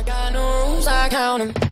I got no rules, I count them.